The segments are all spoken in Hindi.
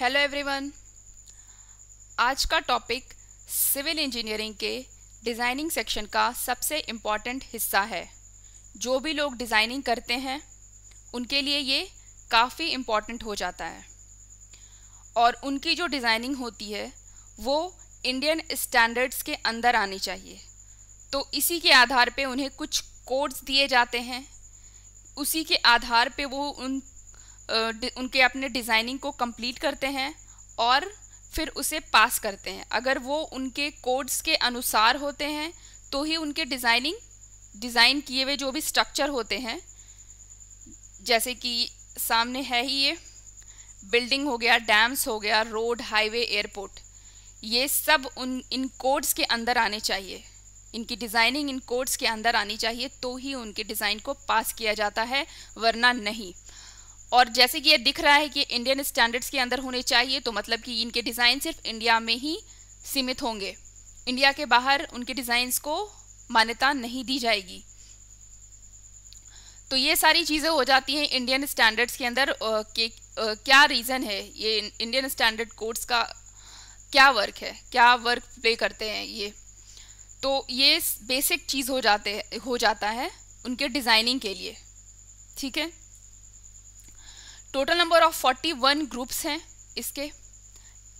हेलो एवरीवन आज का टॉपिक सिविल इंजीनियरिंग के डिज़ाइनिंग सेक्शन का सबसे इंपॉर्टेंट हिस्सा है। जो भी लोग डिज़ाइनिंग करते हैं, उनके लिए ये काफ़ी इंपॉर्टेंट हो जाता है। और उनकी जो डिज़ाइनिंग होती है, वो इंडियन स्टैंडर्ड्स के अंदर आनी चाहिए। तो इसी के आधार पे उन्हें कुछ कोड्स दिए जाते हैं। उसी के आधार पे वो उन उनके अपने डिज़ाइनिंग को कंप्लीट करते हैं और फिर उसे पास करते हैं। अगर वो उनके कोड्स के अनुसार होते हैं तो ही उनके डिज़ाइनिंग डिज़ाइन किए हुए जो भी स्ट्रक्चर होते हैं, जैसे कि सामने है ही ये बिल्डिंग हो गया डैम्स हो गया रोड हाईवे एयरपोर्ट ये सब उन, इन कोड्स के अंदर आने चाहिए। इनकी डिज़ाइनिंग इन कोड्स के अंदर आनी चाहिए तो ही उनके डिज़ाइन को पास किया जाता है, वरना नहीं। और जैसे कि ये दिख रहा है कि इंडियन स्टैंडर्ड्स के अंदर होने चाहिए तो मतलब कि इनके डिज़ाइन सिर्फ़ इंडिया में ही सीमित होंगे। इंडिया के बाहर उनके डिज़ाइंस को मान्यता नहीं दी जाएगी। तो ये सारी चीज़ें हो जाती हैं इंडियन स्टैंडर्ड्स के अंदर के क्या रीज़न है? ये इंडियन स्टैंडर्ड कोड्स का क्या वर्क है? क्या वर्क प्ले करते हैं ये? तो ये बेसिक चीज़ हो जाते हो जाता है उनके डिज़ाइनिंग के लिए। ठीक है? Total number of forty one groups हैं इसके।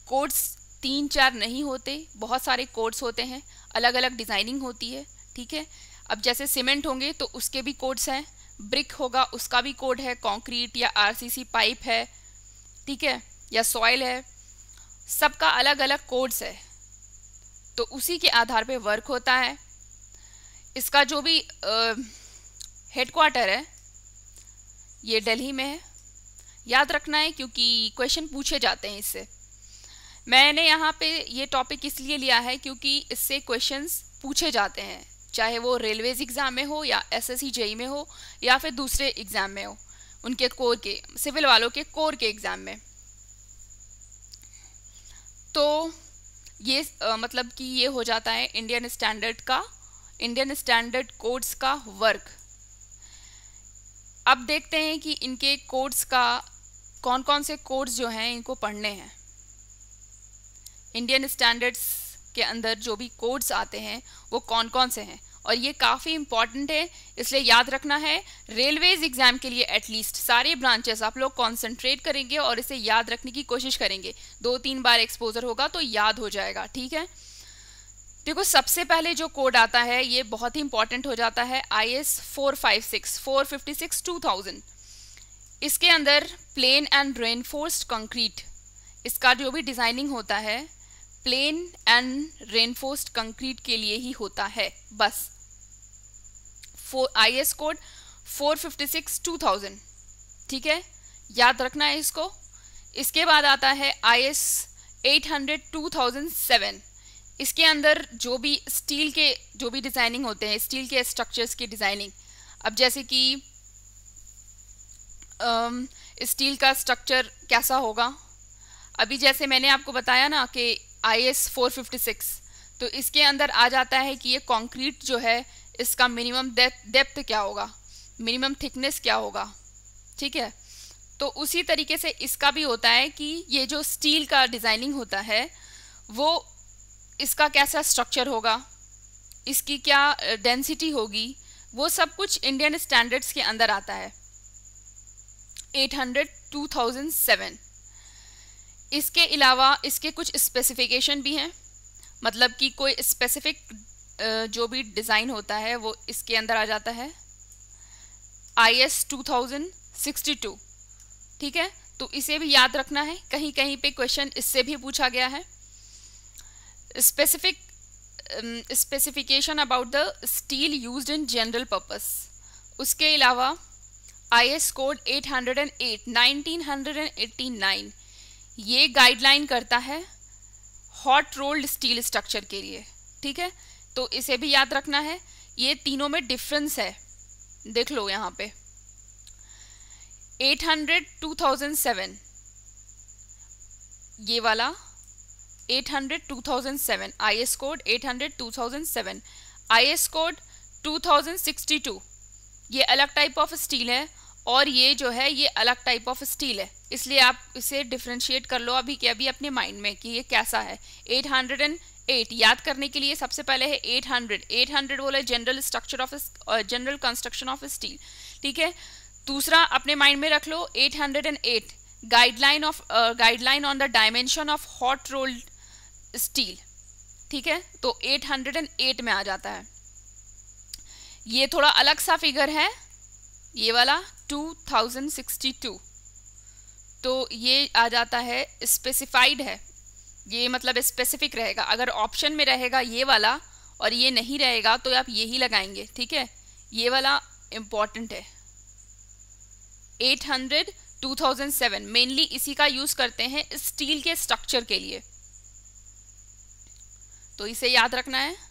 कोड्स तीन चार नहीं होते, बहुत सारे कोड्स होते हैं अलग अलग डिज़ाइनिंग होती है, ठीक है? अब जैसे सीमेंट होंगे तो उसके भी कोड्स हैं ब्रिक होगा उसका भी कोड है कंक्रीट या आरसीसी पाइप है, ठीक है? या सॉइल है, सबका अलग अलग कोड्स है। तो उसी के आधार पे वर्क होता है। इसका जो भी हेडक्वार्टर है, ये दिल्ली में है। याद रखना है क्योंकि क्वेश्चन पूछे जाते हैं इससे। मैंने यहाँ पे ये टॉपिक इसलिए लिया है क्योंकि इससे क्वेश्चंस पूछे जाते हैं। चाहे वो रेलवेज एग्ज़ाम में हो या एस एस जेई में हो या फिर दूसरे एग्ज़ाम में हो उनके कोर के सिविल वालों के कोर के एग्ज़ाम में। तो ये आ, मतलब कि ये हो जाता है इंडियन स्टैंडर्ड का इंडियन स्टैंडर्ड कोड्स का वर्क अब देखते हैं कि इनके कोड्स का कौन कौन से कोर्स जो हैं, इनको पढ़ने हैं। इंडियन स्टैंडर्ड्स के अंदर जो भी कोड्स आते हैं, वो कौन कौन से हैं? और ये काफ़ी इंपॉर्टेंट है, इसलिए याद रखना है रेलवेज एग्ज़ाम के लिए एटलीस्ट सारे ब्रांचेस आप लोग कॉन्सेंट्रेट करेंगे और इसे याद रखने की कोशिश करेंगे। दो तीन बार एक्सपोजर होगा तो याद हो जाएगा, ठीक है? देखो, सबसे पहले जो कोड आता है, ये बहुत ही इंपॉर्टेंट हो जाता है I S four five six four fifty six two thousand इसके अंदर प्लेन एंड रेनफोर्स्ड कंक्रीट इसका जो भी डिज़ाइनिंग होता है प्लेन एंड रेनफोर्स्ड कंक्रीट के लिए ही होता है, बस। I S code four fifty six two thousand ठीक है? याद रखना है इसको। इसके बाद आता है I S eight hundred two thousand seven इसके अंदर जो भी स्टील के, जो भी डिज़ाइनिंग होते हैं स्टील के स्ट्रक्चर्स की डिज़ाइनिंग अब जैसे कि स्टील का स्ट्रक्चर कैसा होगा? अभी जैसे मैंने आपको बताया ना कि I S four fifty six तो इसके अंदर आ जाता है कि ये कंक्रीट जो है, इसका मिनिमम डेप्थ क्या होगा? मिनिमम थिकनेस क्या होगा? ठीक है? तो उसी तरीके से इसका भी होता है कि ये जो स्टील का डिज़ाइनिंग होता है, वो इसका कैसा स्ट्रक्चर होगा? इसकी क्या डेंसिटी होगी? वो सब कुछ इंडियन स्टैंडर्ड्स के अंदर आता है। 800 2007 इसके अलावा इसके कुछ स्पेसिफिकेशन भी हैं। मतलब कि कोई स्पेसिफिक जो भी डिज़ाइन होता है, वो इसके अंदर आ जाता है। I S two thousand sixty two. ठीक है? तो इसे भी याद रखना है। कहीं कहीं पे क्वेश्चन इससे भी पूछा गया है। Specific specification about the steel used in general purpose उसके अलावा आई एस कोड 808 1989 ये गाइडलाइन करता है हॉट रोल्ड स्टील स्ट्रक्चर के लिए, ठीक है? तो इसे भी याद रखना है। ये तीनों में डिफरेंस है। देख लो यहाँ पे। 800 2007 ये वाला 800 2007 आईएस कोड 800 2007 आईएस कोड 2062 ये अलग टाइप ऑफ़ स्टील है और ये जो है, ये अलग टाइप ऑफ़ स्टील है। इसलिए आप इसे डिफ्रेंशिएट कर लो अभी के अभी अपने माइंड में कि ये कैसा है। 808 याद करने के लिए सबसे पहले है 800 800 बोला general structure of general construction of steel ठीक है? दूसरा अपने माइंड में रख लो 808 guideline of guideline on the dimension of hot rolled steel ठीक है? तो 808 में आ जाता है। ये थोड़ा अलग सा फिगर है, ये वाला 2062 तो ये आ जाता है स्पेसिफाइड है, ये मतलब स्पेसिफिक रहेगा। अगर ऑप्शन में रहेगा ये वाला और ये नहीं रहेगा तो आप यही लगाएँगे, ठीक है? ये वाला इंपॉर्टेंट है। 800 2007 मेनली इसी का यूज़ करते हैं स्टील के स्ट्रक्चर के लिए। तो इसे याद रखना है।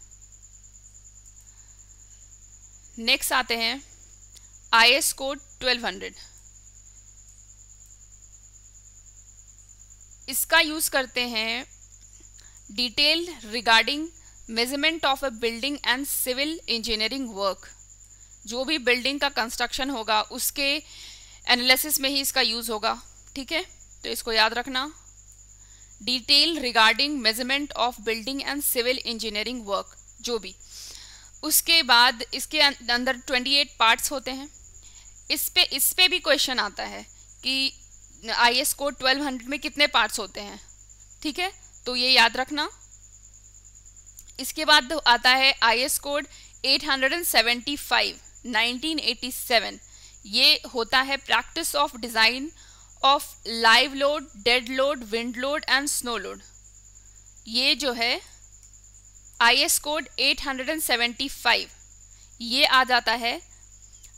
नेक्स्ट आते हैं आई एस कोड 1200 इसका यूज़ करते हैं detail regarding measurement of a building and civil engineering work जो भी बिल्डिंग का कंस्ट्रक्शन होगा, उसके एनालिसिस में ही इसका यूज़ होगा, ठीक है? तो इसको याद रखना। Detail regarding measurement of building and civil engineering work जो भी। उसके बाद इसके अं-, अंदर 28 पार्ट्स होते हैं। इस पे इस पे भी क्वेश्चन आता है कि आई एस कोड 1200 में कितने पार्ट्स होते हैं। ठीक है? तो ये याद रखना। इसके बाद आता है आई एस कोड 875 1987 ये होता है practice of design of live load dead load wind load and snow load ये जो है आई एस कोड 875 ये आ जाता है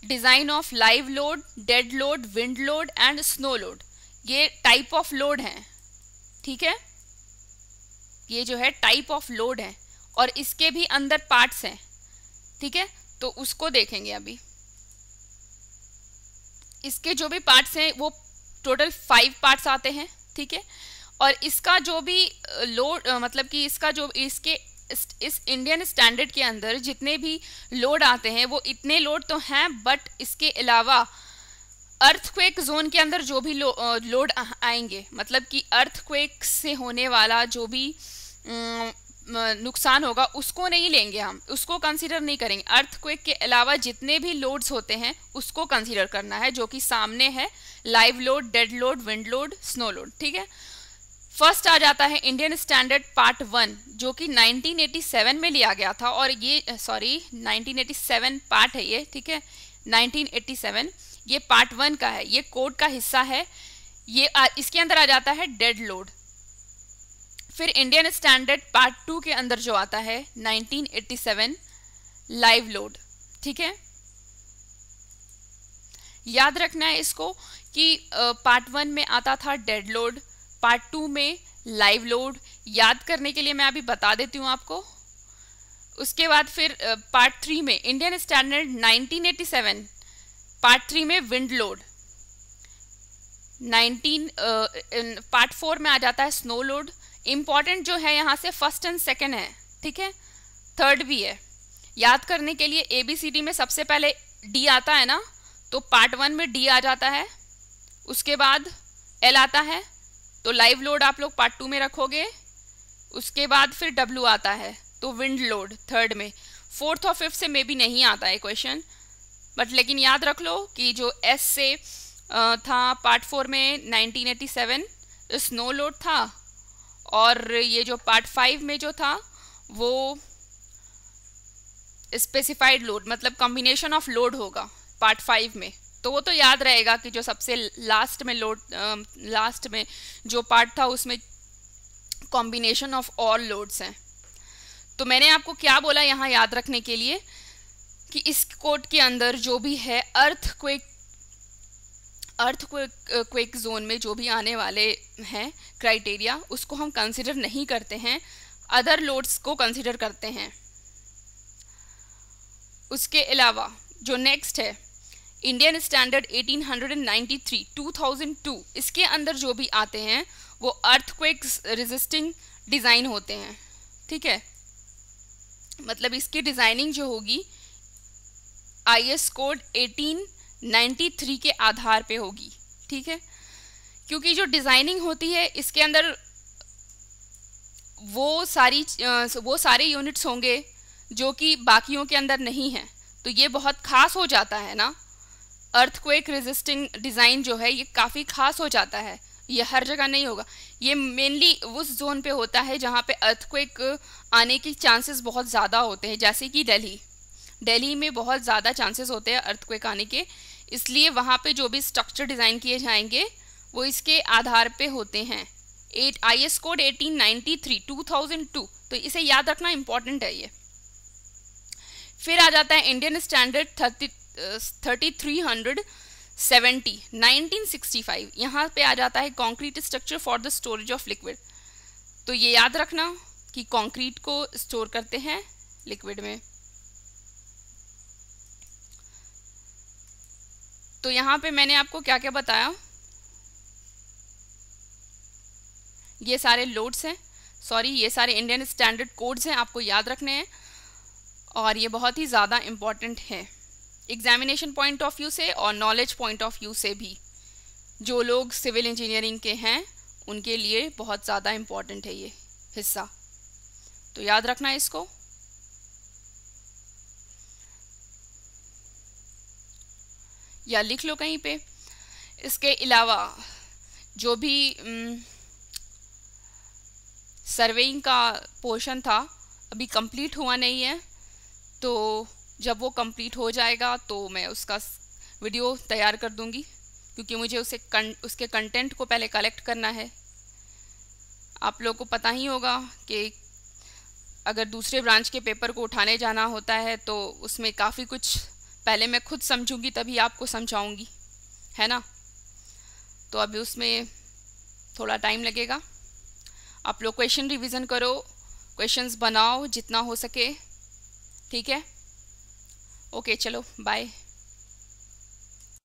design of live load, dead load, wind load and snow load. ये टाइप ऑफ़ लोड हैं, ठीक है? ये जो है टाइप ऑफ़ लोड है और इसके भी अंदर पार्ट्स हैं, ठीक है? तो उसको देखेंगे अभी। इसके जो भी पार्ट्स हैं, वो टोटल फाइव पार्ट्स आते हैं, ठीक है? और इसका जो भी लोड मतलब कि इसका जो, इसके इस इंडियन स्टैंडर्ड के अंदर जितने भी लोड आते हैं वो इतने लोड तो हैं बट इसके अलावा अर्थक्वेक जोन के अंदर जो भी लो, लोड आएँगे मतलब कि अर्थक्वेक से होने वाला जो भी नुकसान होगा उसको नहीं लेंगे हम उसको कंसीडर नहीं करेंगे। अर्थक्वेक के अलावा जितने भी लोड्स होते हैं उसको कंसीडर करना है जो कि सामने है live load dead load wind load snow load ठीक है? फ़र्स्ट आ जाता है इंडियन स्टैंडर्ड पार्ट वन जो कि 1987 में लिया गया था और ये सॉरी 1987 पार्ट है ये ठीक है? 1987 ये पार्ट वन का है। ये कोड का हिस्सा है। ये आ, इसके अंदर आ जाता है डेड लोड। फिर इंडियन स्टैंडर्ड पार्ट टू के अंदर जो आता है 1987 लाइव लोड ठीक है? याद रखना है इसको कि पार्ट वन में आता था डेड लोड पार्ट टू में लाइव लोड याद करने के लिए मैं अभी बता देती हूँ आपको। उसके बाद फिर पार्ट थ्री में इंडियन स्टैंडर्ड 1987 पार्ट थ्री में विंड लोड 19 पार्ट फोर में आ जाता है स्नो लोड इंपॉर्टेंट जो है यहाँ से फ़र्स्ट एंड सेकेंड है, ठीक है? थर्ड भी है। याद करने के लिए ए बी सी डी में सबसे पहले डी आता है ना तो पार्ट वन में डी आ जाता है। उसके बाद एल आता है। तो लाइव लोड आप लोग पार्ट टू में रखोगे, उसके बाद फिर डब्लू आता है तो विंड लोड थर्ड में। फोर्थ और फिफ्थ से मे भी नहीं आता है क्वेश्चन बट लेकिन याद रख लो कि जो एस से था पार्ट फोर में 1987 स्नो लोड था, और ये जो पार्ट फाइव में जो था, वो स्पेसिफाइड लोड मतलब कॉम्बिनेशन ऑफ़ लोड होगा पार्ट फाइव में। तो वो तो याद रहेगा कि जो सबसे लास्ट में लोड लास्ट में जो पार्ट था, उसमें कॉम्बिनेशन ऑफ़ ऑल लोड्स हैं। तो मैंने आपको क्या बोला यहाँ याद रखने के लिए कि इस कोड के अंदर जो भी है earthquake earthquake zone में जो भी आने वाले हैं क्राइटेरिया उसको हम कंसिडर नहीं करते हैं अदर लोड्स को कंसिडर करते हैं। उसके अलावा जो नेक्स्ट है इंडियन स्टैंडर्ड 1893 2002 इसके अंदर जो भी आते हैं, वो अर्थक्वेक रेजिस्टिंग डिज़ाइन होते हैं। ठीक है? मतलब इसकी डिज़ाइनिंग जो होगी आई एस कोड 18 93 के आधार पे होगी। ठीक है? क्योंकि जो डिज़ाइनिंग होती है, इसके अंदर वो सारी वो सारे यूनिट्स होंगे, जो कि बाकियों के अंदर नहीं हैं। तो ये बहुत ख़ास हो जाता है ना? अर्थक्वेक रेजिस्टिंग डिज़ाइन जो है, ये काफ़ी ख़ास हो जाता है। ये हर जगह नहीं होगा। ये मेनली उस जोन पे होता है जहाँ पे अर्थक्वेक आने के चांसेस बहुत ज़्यादा होते हैं, जैसे कि दिल्ली। दिल्ली में बहुत ज़्यादा चांसेस होते हैं अर्थक्वेक आने के। इसलिए वहाँ पे जो भी स्ट्रक्चर डिज़ाइन किए जाएँगे, वो इसके आधार पे होते हैं। Eight I S code eighteen ninety three two thousand two तो इसे याद रखना इंपॉर्टेंट है ये। फिर आ जाता है Indian standard thirty thirty three hundred seventy nineteen sixty five यहाँ पे आ जाता है concrete structure for the storage of liquid तो ये याद रखना कि कॉन्क्रीट को स्टोर करते हैं लिक्विड में। तो यहाँ पे मैंने आपको क्या क्या बताया? ये सारे लोड्स हैं। सॉरी ये सारे इंडियन स्टैंडर्ड कोड्स हैं, आपको याद रखने हैं। और ये बहुत ही ज़्यादा इंपॉर्टेंट है। एग्जामिनेशन पॉइंट ऑफ़ व्यू से और नॉलेज पॉइंट ऑफ़ व्यू से भी। जो लोग सिविल इंजीनियरिंग के हैं, उनके लिए बहुत ज़्यादा इंपॉर्टेंट है ये हिस्सा। तो याद रखना इसको। या लिख लो कहीं पे। इसके अलावा, जो भी सर्वेइंग का पोर्शन था, अभी कंप्लीट हुआ नहीं है तो जब वो कंप्लीट हो जाएगा तो मैं उसका वीडियो तैयार कर दूँगी क्योंकि मुझे उसे कन, उसके कंटेंट को पहले कलेक्ट करना है। आप लोगों को पता ही होगा कि अगर दूसरे ब्रांच के पेपर को उठाने जाना होता है तो उसमें काफ़ी कुछ पहले मैं खुद समझूँगी तभी आपको समझाऊँगी। है ना? तो अभी उसमें थोड़ा टाइम लगेगा। आप लोग क्वेश्चन रिवीजन करो क्वेश्चंस बनाओ जितना हो सके। ठीक है? ओके चलो बाय